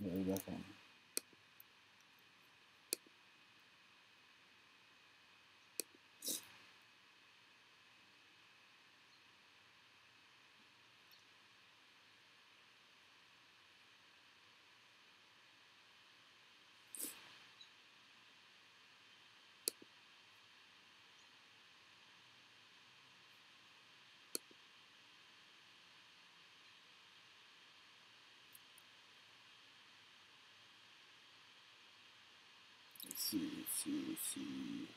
Yeah, we back See, let's see, let's see.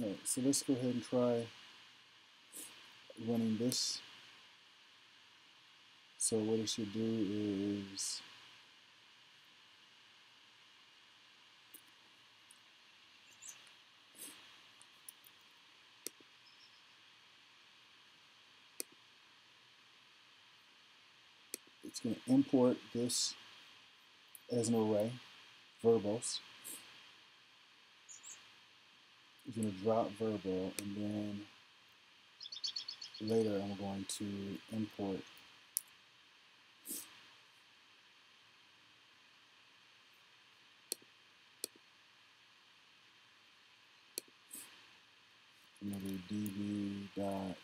Alright, so let's go ahead and try running this. So what it should do is it's going to import this as an array, verbose. It's going to drop verbal, and then later I'm going to import db dot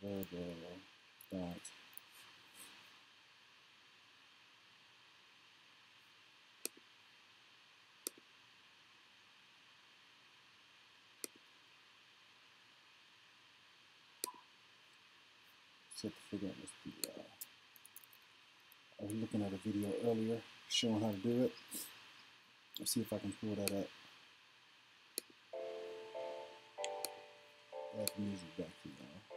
verbal dot to figure out what's the uh, I was looking at a video earlier showing how to do it. Let's see if I can pull that up. The music back to y'all.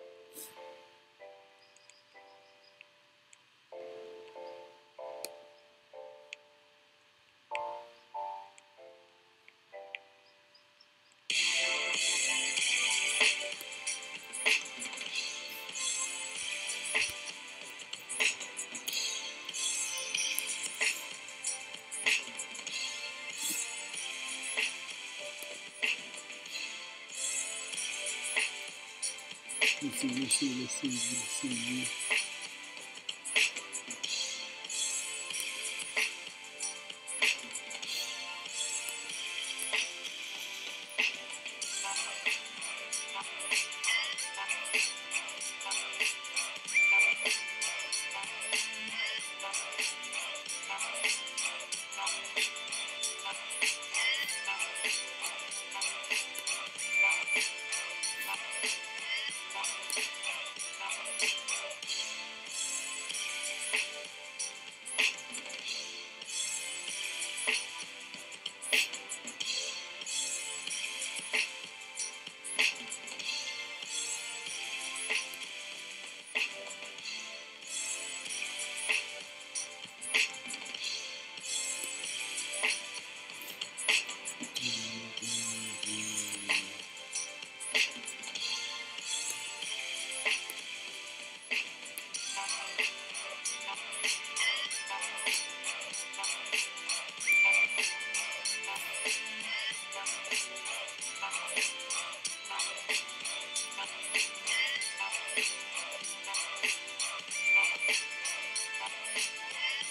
Let's see, let's see, let's see,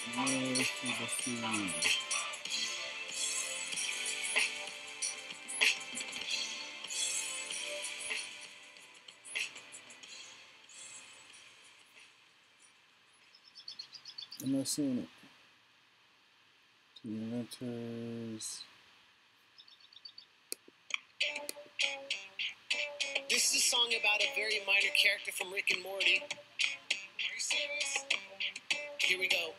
I'm not seeing it. Inventors. This is a song about a very minor character from Rick and Morty. Here we go.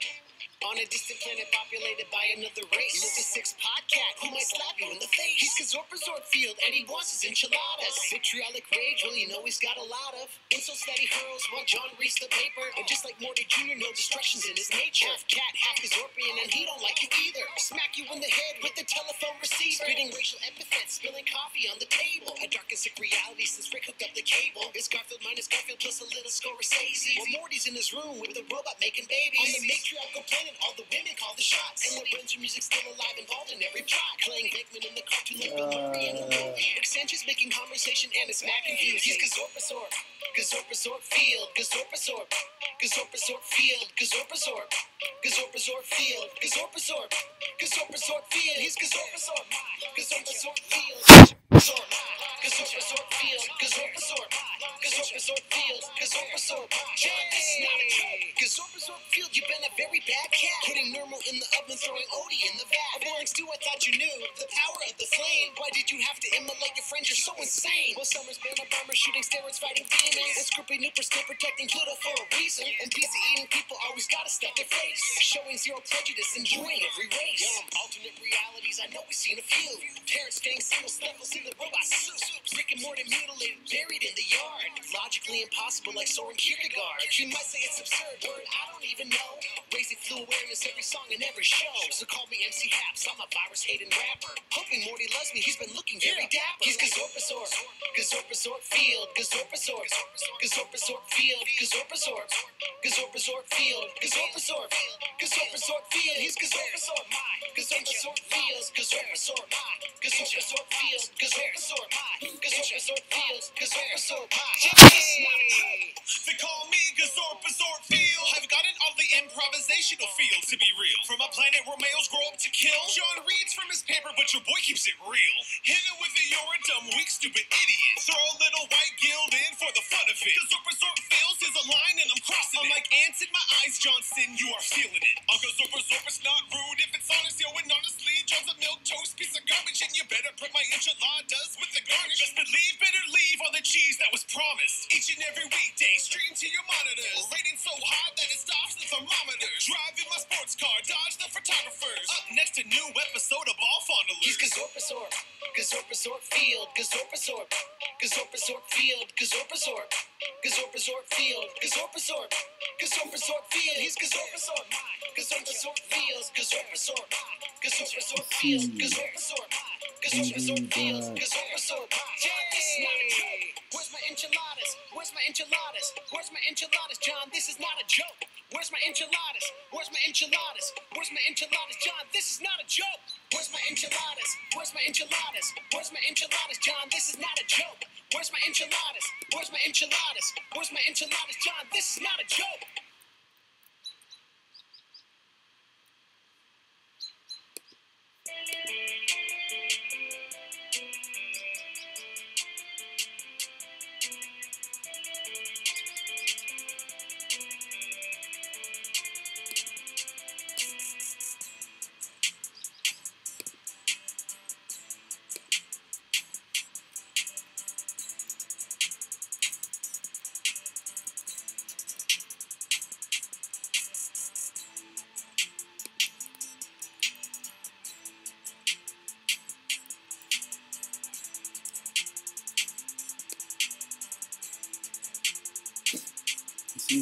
On a distant planet populated by another race. With a six podcat who might slap you in the face. He's Kazorp Resort Field and he wants his enchiladas. Vitriolic rage, well, you know he's got a lot of. Insults that he hurls while John reads the paper. And just like Morty Jr., no distractions in his nature. Half cat, half Kazorpian, and he don't like you either. Smack you in the head with the telephone receiver. Spitting racial epithets, spilling coffee on the table. A dark and sick reality since Rick hooked up the cable. It's Garfield minus Garfield plus a little Scorsese. While Morty's in his room with a robot making babies. On the matriarchal planet, all the women call the shots. And Lorenzo music's still alive, involved in every plot. Playing Beckman in the cartoon like Bill Murray in the uh. movie. Sanchez making conversation and it's mad confused. He's Gazorpasaur. Gazorpasaur Field. Gazorpasaur. Gazorpasaur Field. Gazorpasaur. Gazorpasaur Field. Gazorpasaur. Gazorpasaur Field. He's Gazorpasaur. Gazorpasaur Field. Gazorpasaur. Gazorpasaur Field. Gazorpasaur. Gazorpasaur Field. You've been a very bad cat. Putting normal in the oven, throwing Odie in the vat. Boring stew, I thought you knew the power of the flame. Why did you have to immolate your friends? You're so insane. Well, Summer's been a bomber, shooting steroids, fighting demons. And Scoopy Nooper still protecting Pluto for a reason. And pizza eating people always gotta step their face. Showing zero prejudice, enjoying every race. Yum, alternate realities, I know we've seen a few. Parents staying single, snuffles in the robot soup. Rick and Morty mutilated, buried in the yard. Logically impossible, like Soren Kierkegaard. You might say it's absurd, word I don't even know. Raising flu awareness every song and every show. So call me MC Haps, I'm a virus hating rapper. Hoping Morty loves me, he's been looking very dapper. He's Gazorpasaur, Gazorpasaur Field, Gazorpasaur, Gazorpasaur Field, Gazorpasaur, Gazorpasaur Field, Gazorpasaur, Gazorpasaur Field. He's Gazorpasaur, Gazorpasaur Field, Gazorpasaur, Gazorpasaur Field, Gazorpasaur, Gazorpasaur Field, Gazorpasaur. They call me. I've the improvisational feel to be real. From a planet where males grow up to kill. John reads from his paper, but your boy keeps it real. Hit it with a you're a dumb, weak, stupid idiot. Throw a little white guild in for the fun of it. Gazorpazorp Fields is a line and I'm crossing Unlike ants in my eyes, Johnson, you are feeling it. I'll Gazorpazorp, it's not rude if it's honest, yo, and honestly, John's a milk toast piece of garbage, and you better put my enchiladas with the garnish. Just believe, better leave on the cheese that was promised. Each and every weekday, stream to your monitors. Rating so high that it stops the thermometer. Driving my sports car, dodge the photographers. Up next, a new episode of Ball Fondlers. He's Gazorpasaur, Gazorpasaur Field, Gazorpasaur, Gazorpasaur Field, Gazorpasaur, Gazorpasaur Field, Gazorpasaur, Gazorpasaur Field. He's Gazorpasaur, Gazorpasaur Field, Gazorpasaur, Gazorpasaur Field, Gazorpasaur, Gazorpasaur Field, this is not a joke. Where's my enchiladas? Where's my enchiladas? Where's my enchiladas, John? This is not a joke. Where's my enchiladas? Where's my enchiladas? Where's my enchiladas, John? This is not a joke. Where's my enchiladas? Where's my enchiladas? Where's my enchiladas, John? This is not a joke. Where's my enchiladas? Where's my enchiladas? Where's my enchiladas, John? This is not a joke.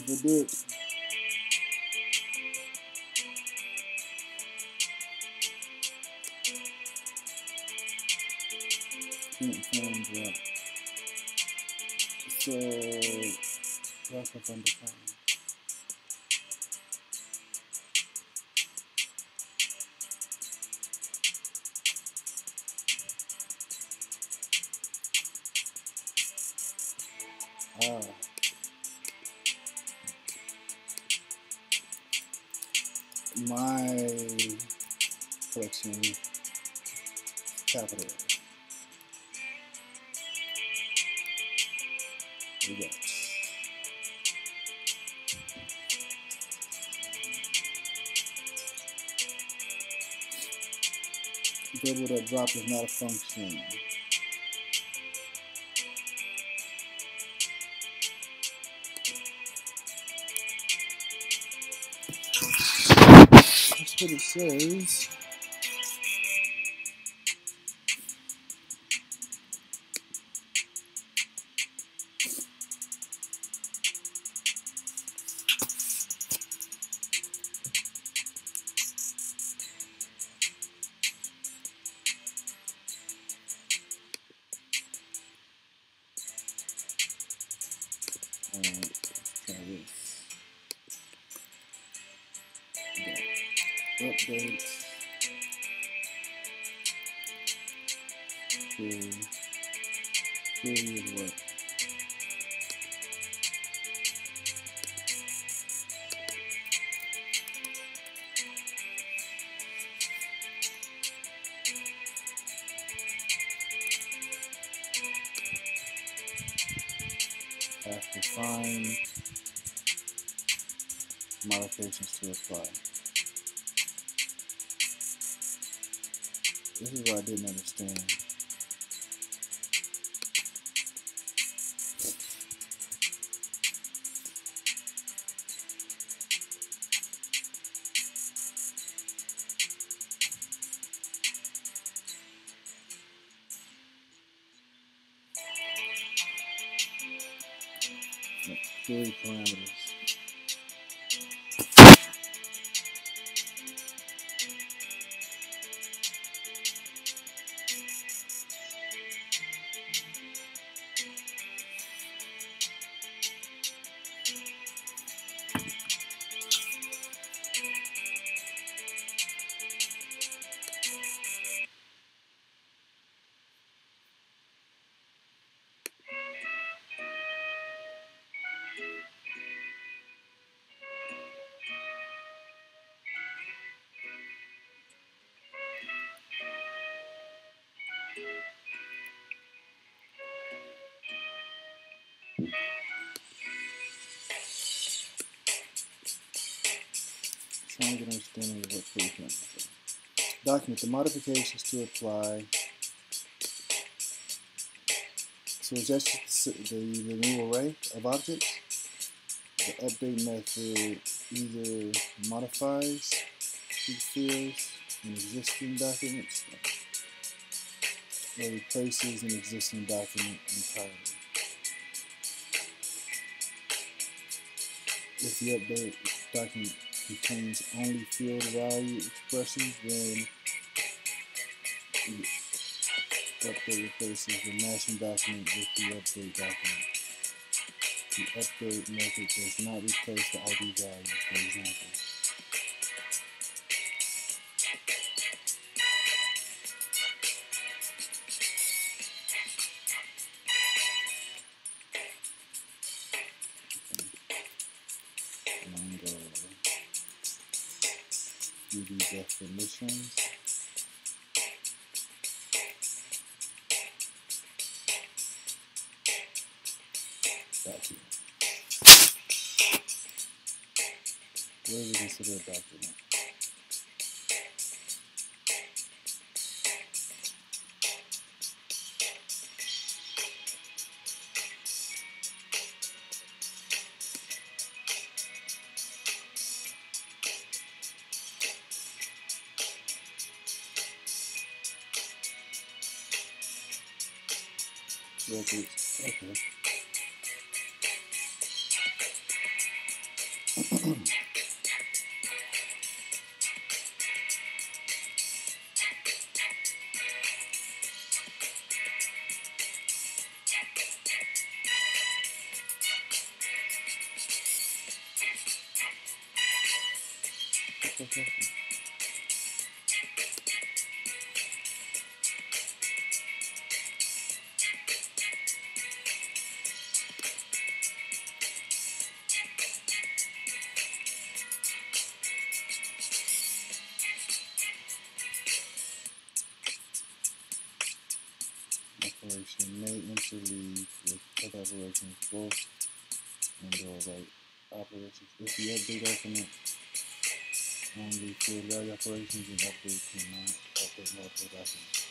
Find that. So, wrap up undefined. Capital. We got double that drop is not a function. that's what it says. Find modifications to apply. This is what I didn't understand. Document the modifications to apply. So is that just the, the new array of objects? The update method either modifies fields in existing documents or replaces an existing document entirely. If the update document contains only field value expressions, then the update replaces the matching document with the update document. The update method does not replace the ID value, for example. Definitions. Document. What is it a document? Okay. Operations. If the operations and update cannot update multiple documents.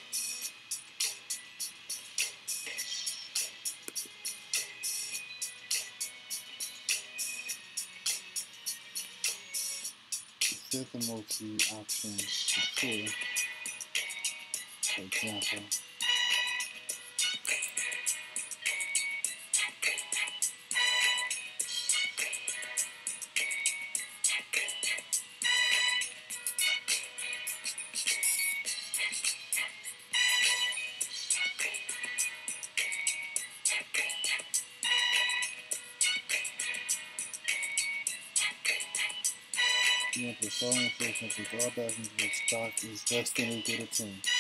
fifth emoji option for sure. For example. Information with all dozens of stock is equal to 10. Hmm.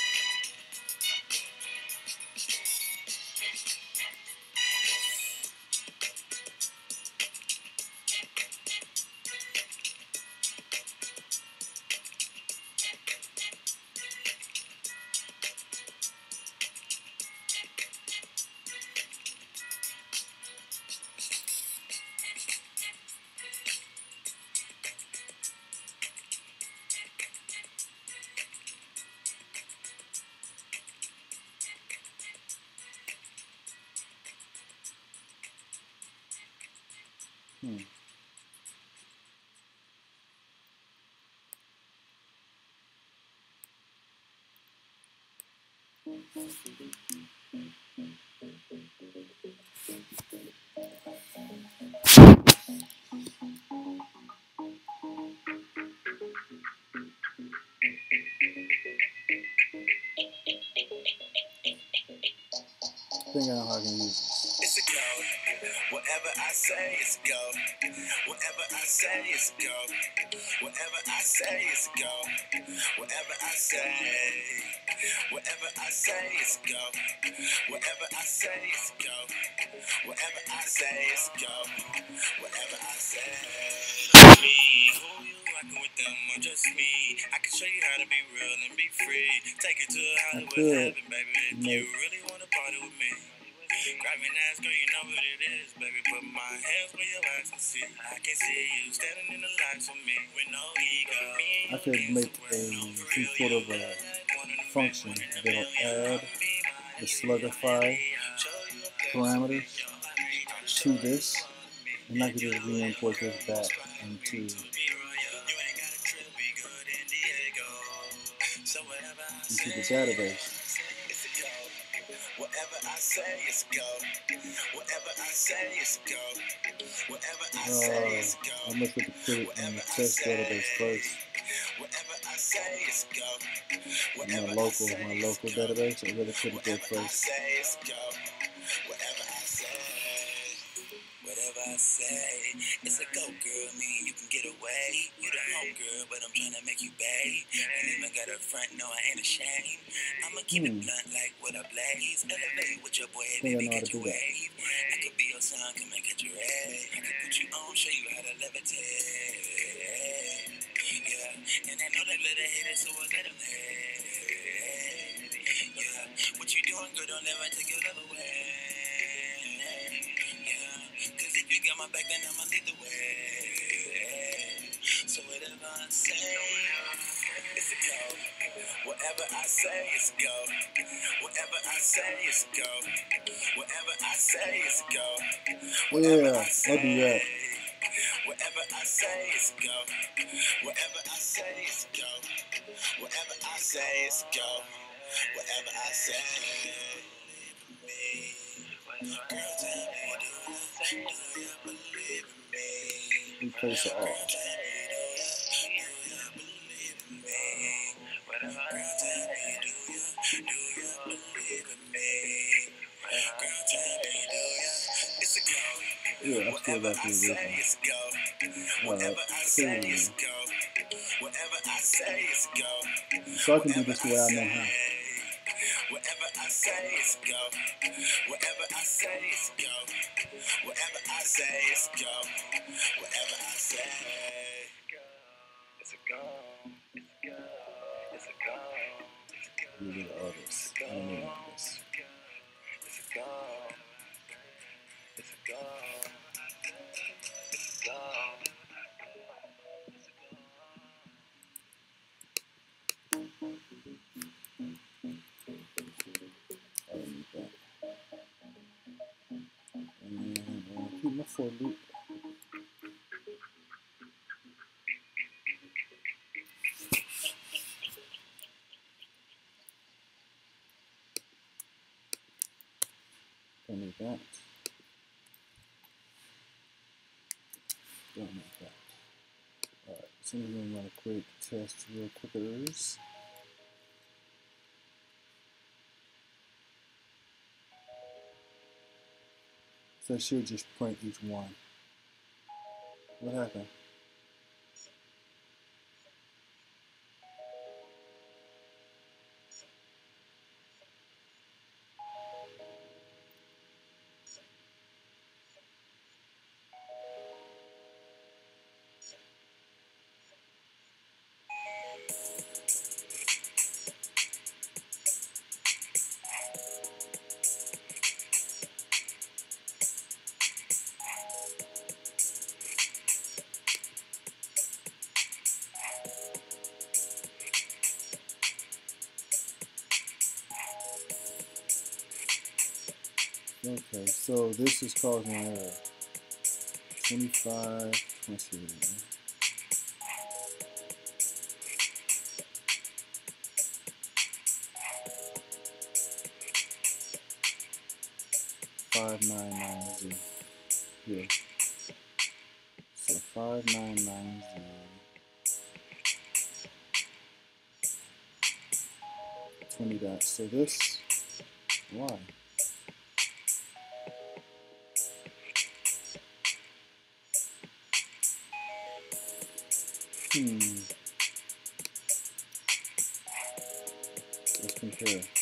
I think I know how I can use this. It's a go. Whatever I say, it's a go. Whatever I say, it's a go. Whatever I say, it's a go. Whatever I say. Whatever I say, it's a go. Whatever I say, it's a go. Whatever I say, it's a go. Whatever I say. Who you rockin' with them or just me? I can show you how to be real and be free. Take it to Hollywood heaven, baby. If you really know what it is, baby. Put my hands where your eyes can see. I can see you standing in the lights with me with no ego. Me I could make a some sort of a function that'll add the slugify parameters to this, and I could just re-import this back into into the database. Say, it's a go. Whatever I say, it's a go. Whatever I say, a go. I'm gonna put it in the test database first. Whatever I say, it's a go. My I local, my local database. I'm gonna put it there I first. I say, it's a go, girl. Mean, you can get away. You the home girl, but I'm trying to make you babe. Ain't even got a front, no, I ain't ashamed. I'ma keep Hmm. it blunt like what I blaze. Elevate with your boy, baby, catch your wave. I could be your son, come and catch your egg. I could put you on, show you how to levitate. Yeah, and I know that little hater, so I let him hate. Yeah, what you doing, girl, don't ever take your love away. My back, then I'ma lead the way. So whatever I say, it's a go. Whatever I say, it's a go. Whatever I say, it's a go. Whatever I say, it's a go. Whatever Yeah, I I'll do say, that. Whatever I say, it's a go. Whatever I say, it's a go. Whatever I say, it's a go. Whatever I say. Girl, tell me, do do in me? Replace it all. Girl, tell me, do you, do you believe in me? Girl, tell me, do you, do you believe in me? Girl, tell me, do you? It's a go. Yeah, I still Whatever got I the say, original. it's a go. Alright, Whatever I say, cool. go. Whatever I say, it's go. So I can do this the way I know how. Say, it's go. Whatever I say, it's go. Whatever I say, it's go. Whatever I say. for loop. Don't need that. Don't need that. Alright, so we're going to want a test real quick. So I should just print each one. What happened? Causing an error. 25, let's see. Five nine nine zero. Here. So five nine nine zero. Twenty dots. So this why? Hmm. Let's compare.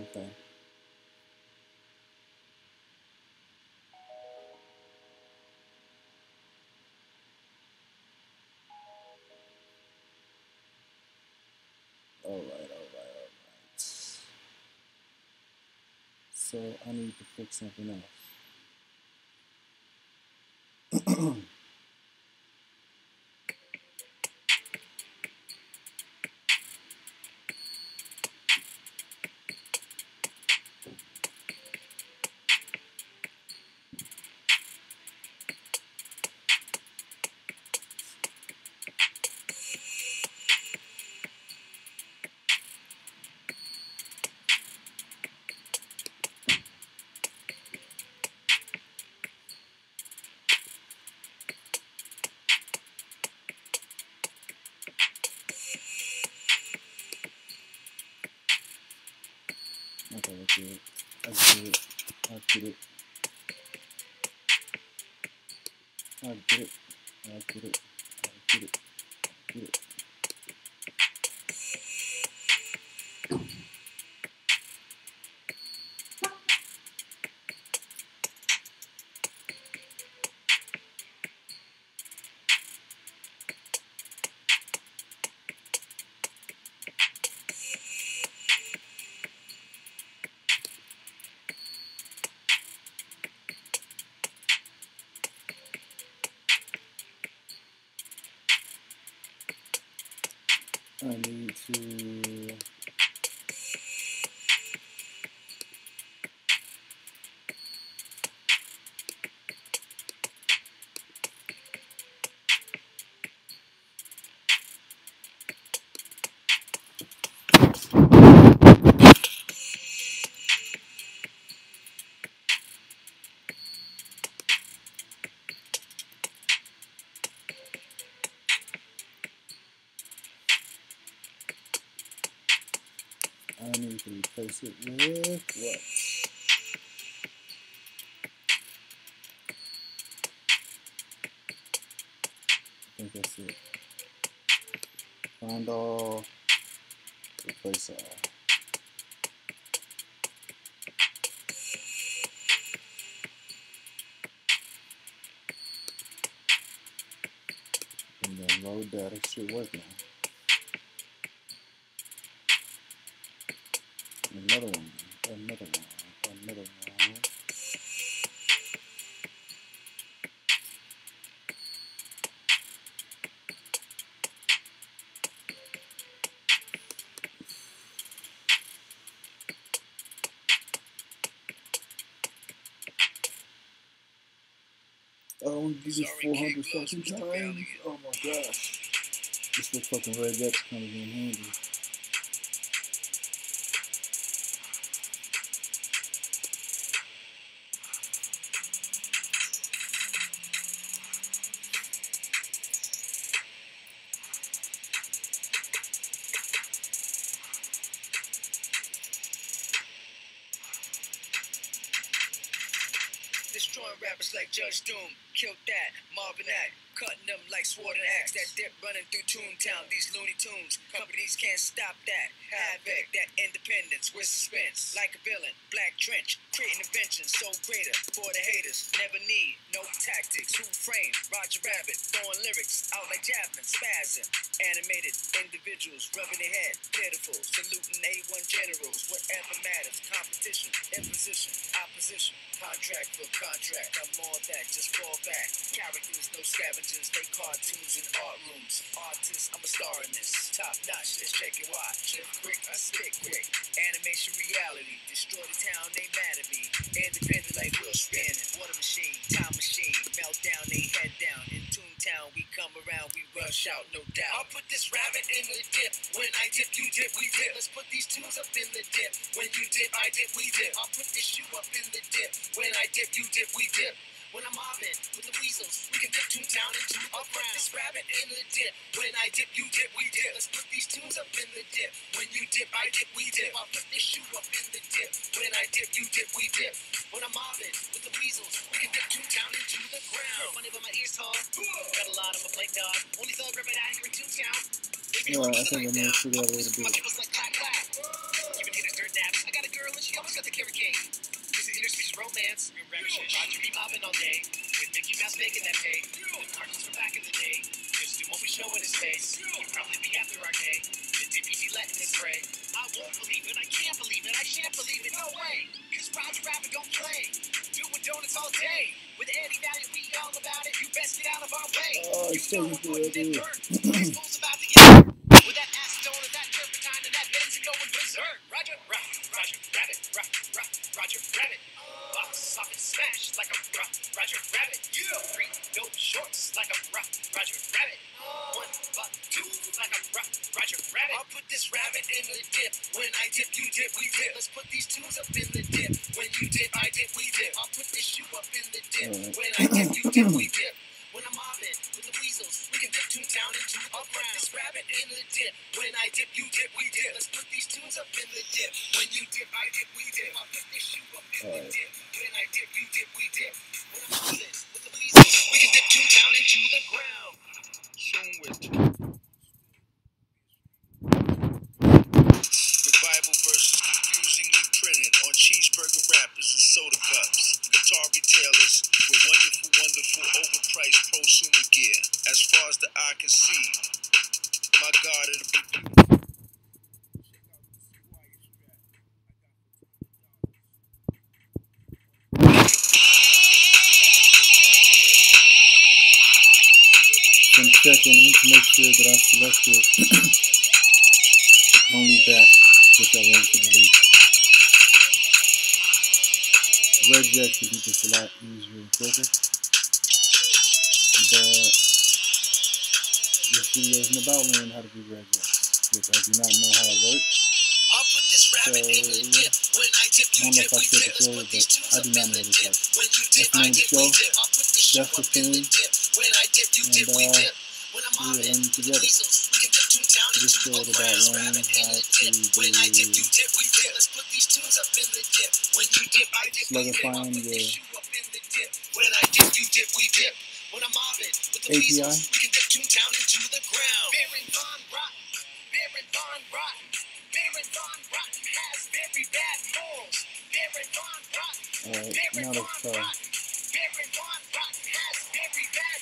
Okay. All right, all right, all right. So I need to fix something else. it. I get it. I get it. I get it. I get it. I get it. I get Replace it with what? I think that's it. Find all, replace all. And then load data should work now. Another one, another one, Another round. Oh, I want to do this 400 fucking Mr. times. Oh my gosh. This little fucking red X kind of in handy. Marvin Acme, cutting them like sword and axe. That dip running through Toontown, these Looney Tunes, companies can't stop that. Havoc, that independence with suspense, like a villain, black trench, creating inventions so greater for the haters. Never need no tactics. Who frame Roger Rabbit, throwing lyrics out like javelin, spazzing. Animated individuals rubbing their head, pitiful, saluting A1 generals, whatever matters. Competition, imposition, opposition, contract for contract. I'm more that, just fall back. Characters, no scavengers, they cartoons in art rooms. Artists, I'm a star in this. Top notch, let's check it watch. Quick, I stick quick. Animation reality, destroy the town, they mad at me. Independent like wheel spinning, water machine, time machine. Meltdown, they head down. In Toontown, we come around, we rush out, no doubt. I'll put this rabbit in the dip. When I dip, you dip, we dip. Let's put these tunes up in the dip. When you dip, I dip, we dip. I'll put this shoe up in the dip. When I dip, you dip, we dip. When I'm mobbing with the weasels, we can dip Toontown into a put this rabbit in the dip. When I dip, you dip, we dip. Let's put these tunes up in the dip. When you dip, I dip, we dip. I'll put this shoe up in the dip. When I dip, you dip, we dip. When I'm mobbing with the weasels, we can dip Toontown into the ground. Funny but my ears tall. Got a lot of a plate dog. Only thug rabbit out here in Toontown. Yeah, I think I may that. figure out a way to do it. Interspecies romance. Roger be mobbing all day. With Mickey Mouse making that pay. The cartoons from back in the day. Just do what we show in his face. You'd probably be after arcade. The dippy letting it spray. I won't believe it. I can't believe it. I shan't believe it. No way. Cause Roger Rabbit don't play. Doing donuts all day. With Eddie Valiant, we all about it. You best get out of our way. Oh, you it's know taking we're putting wrappers and soda cups. Guitar retailers with wonderful, wonderful overpriced prosumer gear. As far as the eye can see, my God, it'll be. To make sure that I selected only that which I want to delete. Regex would be just a lot easier and quicker. But this video isn't about learning how to do regex, which I do not know how it works. I'll put this rabbit in the So. When I dip, you I don't know if I said dip. this Let's earlier, put these but I do not know this like That's the name of the show. dip. I'll put this shoe That's the up thing. dip. When I dip, you And, uh, dip. When I'm we are learning together. weasels, we can dip Toontown This show is about learning how to dip. When I dip, you do tunes up the. When you dip, I dip, we dip. I'll Slugifying put this your shoe up in the dip. When I dip, you dip, we dip. When I'm mobbing with the API. Alright, now let's try. Rotten, Baron Von Rotten has very bad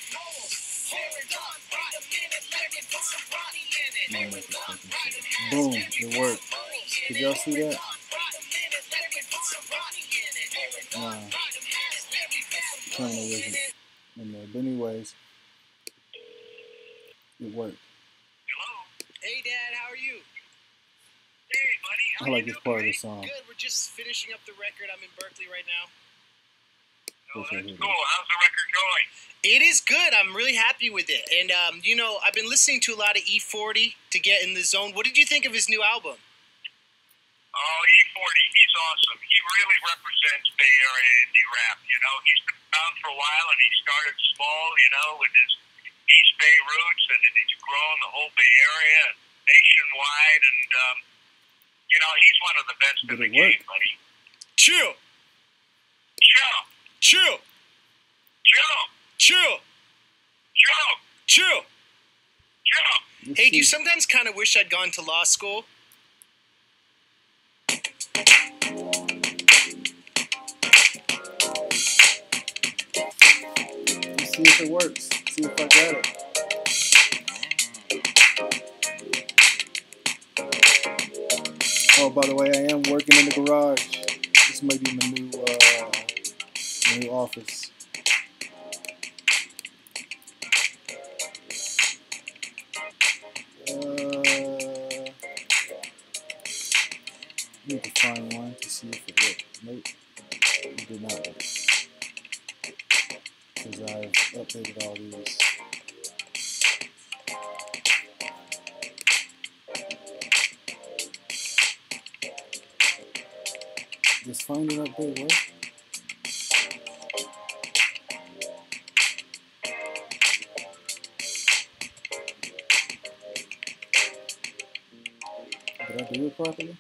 just finishing up the record. I'm in Berkeley right now. Oh, That's right that's here. cool. How's the record going? It is good. I'm really happy with it. And, um, you know, I've been listening to a lot of E40 to get in the zone. What did you think of his new album? Oh, E40, he's awesome. He really represents Bay Area indie rap. You know, he's been around for a while, and he started small, you know, with his East Bay roots, and then he's grown the whole Bay Area nationwide. And um, you know, he's one of the best Did in the it work? game, buddy. True. Chill, True. chill, True. chill, True. chill. Let's Hey, do you sometimes kind of wish I'd gone to law school? Let's see if it works. See if I got it. Oh, by the way, I am working in the garage. This may be my new, uh, new office. Uh, need to find one to see if it works. Nope, it did not work because I've updated all these. Just find an update, right? Did I do it properly?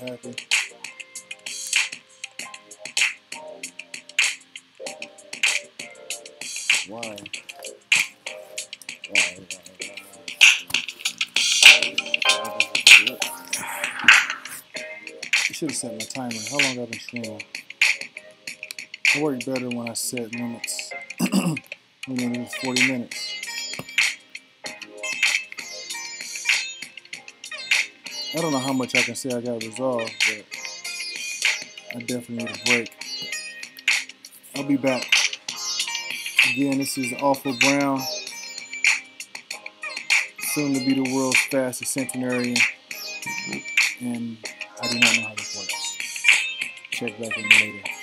Happy. Why? Why? I should have set my timer. How long have I been streaming? I work better when I set limits. it's 40 minutes. I don't know how much I can say I got resolved, but I definitely need a break. I'll be back. Again, this is Aweful Brown, soon to be the world's fastest centenarian, and I do not know how this works. Check back in later.